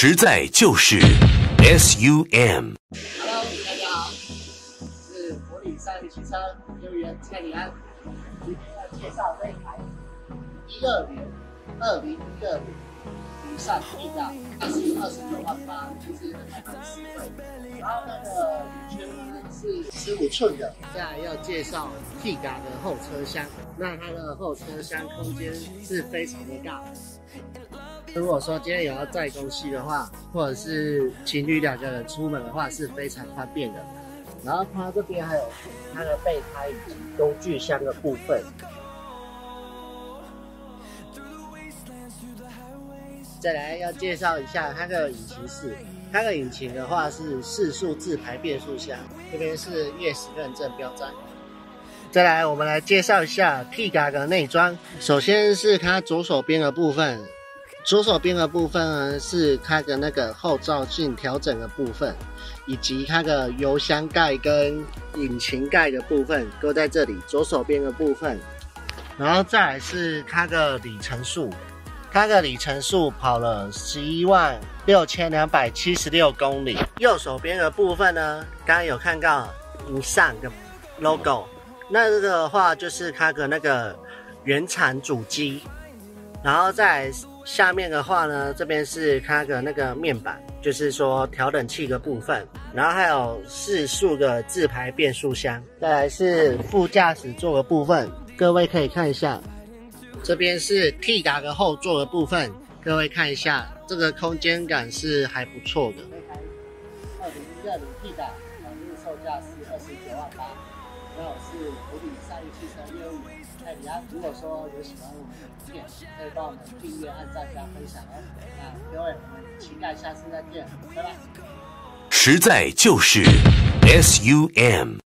实在就是 SUM。Hello，大家好，是国旅商业汽车业务员蔡礼安。今天要介绍这一台一二年二零一二雨伞 T 的，它是二十九万八，其实还蛮实惠。然后那个铝圈呢是十五寸的。再来要介绍 T 嘎的后车厢，那它的后车厢空间是非常的大。如果说今天有要载东西的话，或者是情侣两个人出门的话，是非常方便的。然后它这边还有它的备胎以及工具箱的部分。再来要介绍一下它的引擎室，它的引擎的话是四速自排变速箱，这边是 ES 认证标章。再来，我们来介绍一下 Tiga 的内装。首先是它左手边的部分，左手边的部分呢是它的那个后照镜调整的部分，以及它的油箱盖跟引擎盖的部分都在这里。左手边的部分，然后再来是它的里程数，它的里程数跑了十一万六千两百七十六公里。右手边的部分呢，刚刚有看到以上的 logo。那这个的话就是它的那个原厂主机，然后在下面的话呢，这边是它的那个面板，就是说调冷气的部分，然后还有四速的自排变速箱，再来是副驾驶座的部分，各位可以看一下，这边是 T 嘎的后座的部分，各位看一下，这个空间感是还不错的。二零一二零 T 嘎，网络售价是二十九万八。那我是国旅商业汽车业务员蔡李安。如果说有喜欢我们的影片，可以帮我们订阅、按赞加分享哦。那各位，我们期待下次再见，拜拜。实在就是 SUM。